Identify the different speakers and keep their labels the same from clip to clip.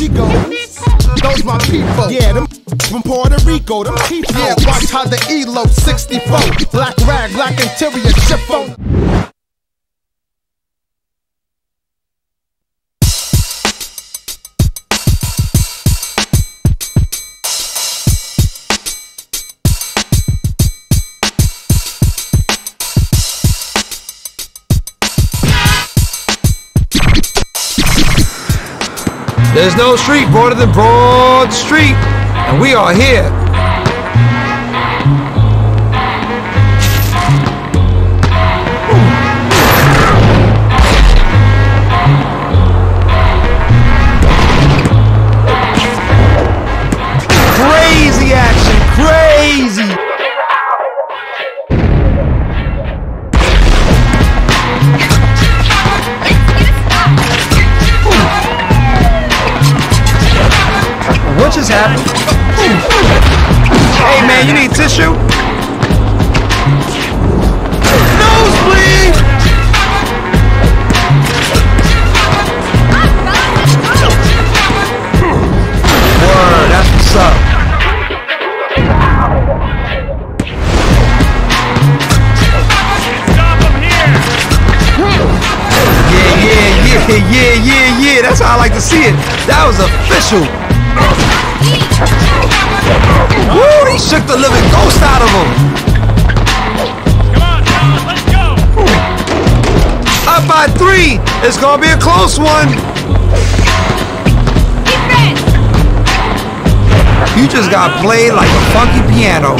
Speaker 1: she goes. Those my people. Yeah, them from Puerto Rico, them people. Yeah, watch how the ELO 64. Black rag, black interior, chiffon.
Speaker 2: There's no street broader than Broad Street, and we are here. What just happened? Hey man, you need tissue? Nosebleed! Word, that's what's up. Yeah, yeah, yeah, yeah, yeah, yeah. That's how I like to see it. That was official. Woo, he shook the living ghost out of him.
Speaker 3: Come on, John, let's go!
Speaker 2: Up by three. It's gonna be a close one. You just got played like a funky piano.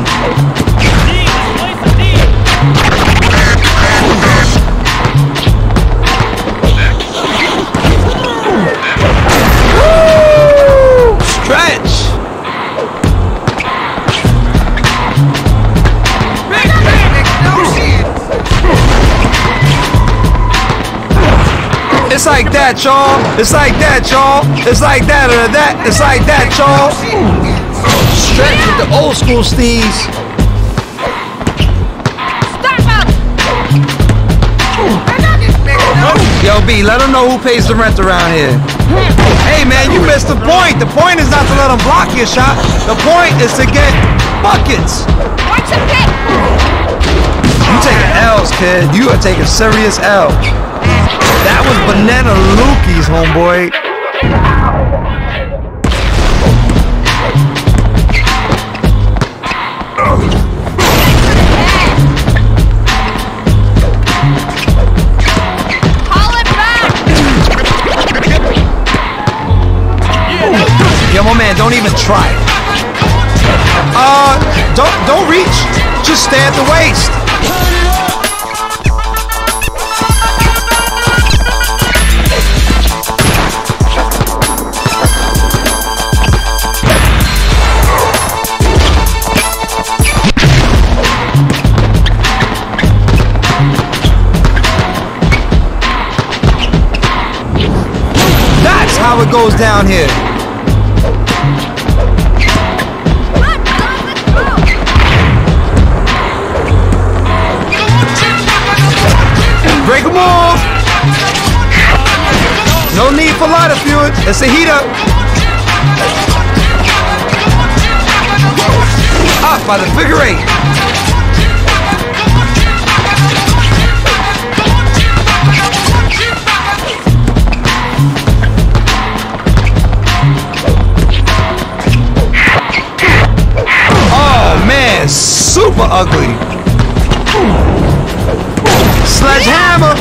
Speaker 2: It's like that, y'all. It's like that, y'all. It's like that or that. It's like that, y'all. Stretch with the old school steez. Yo, B, let them know who pays the rent around here. Hey, man, you missed the point. The point is not to let them block your shot. The point is to get buckets. You taking L's, kid. You are taking serious L. That was Banana Lukey's, homeboy. Yo, my man, don't even try. Uh, don't don't reach. Just stay at the waist. Goes down here. Break them off. No need for lighter fluid. It's a heater. Up by the figure eight. Ugly. Sledgehammer.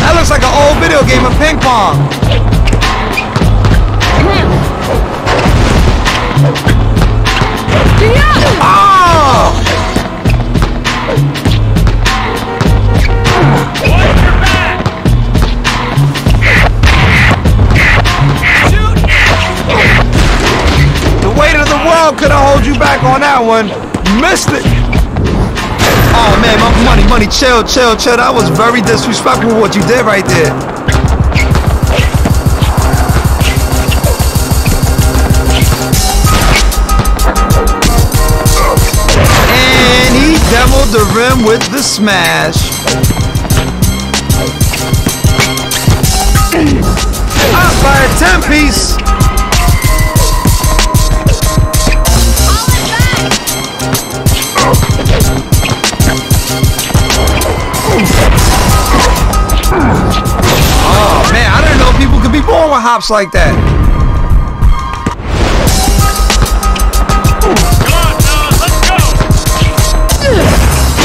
Speaker 2: That looks like an old video game of ping pong. Could hold you back on that one. Missed it. Oh man, my money, money, chill, chill, chill. That was very disrespectful what you did right there. Demoed the rim with the smash. Up by a 10 piece. Oh man, I didn't know people could be born with hops like that.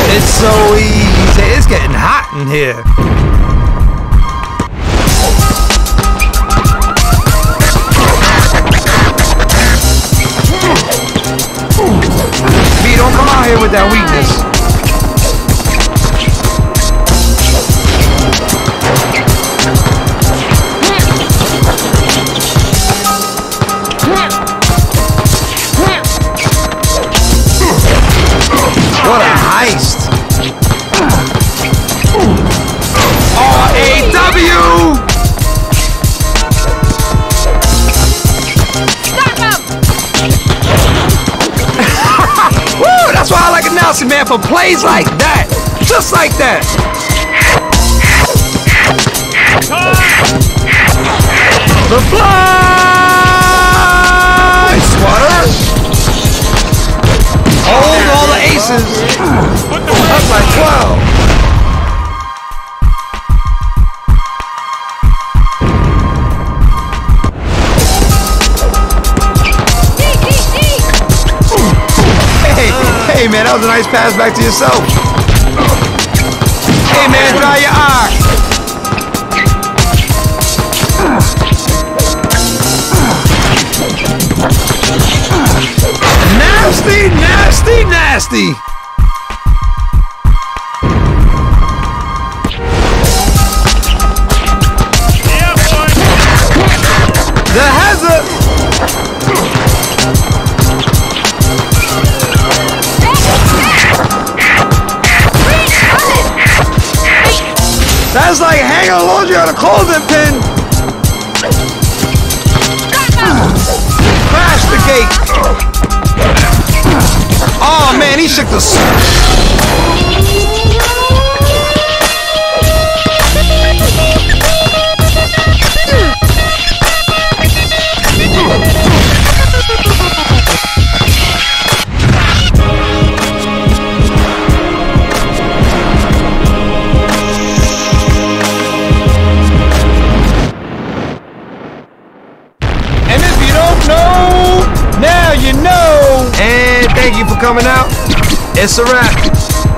Speaker 2: It's so easy. It's getting hot in here. B, don't come out here with that weakness. For plays like that. Just like that. That was a nice pass back to yourself. Hey man, dry your eye. Nasty, nasty, nasty. That's like hanging a laundry on a clothing pin. Crash the gate. Oh man, he shook the. You know. And thank you for coming out. It's a wrap.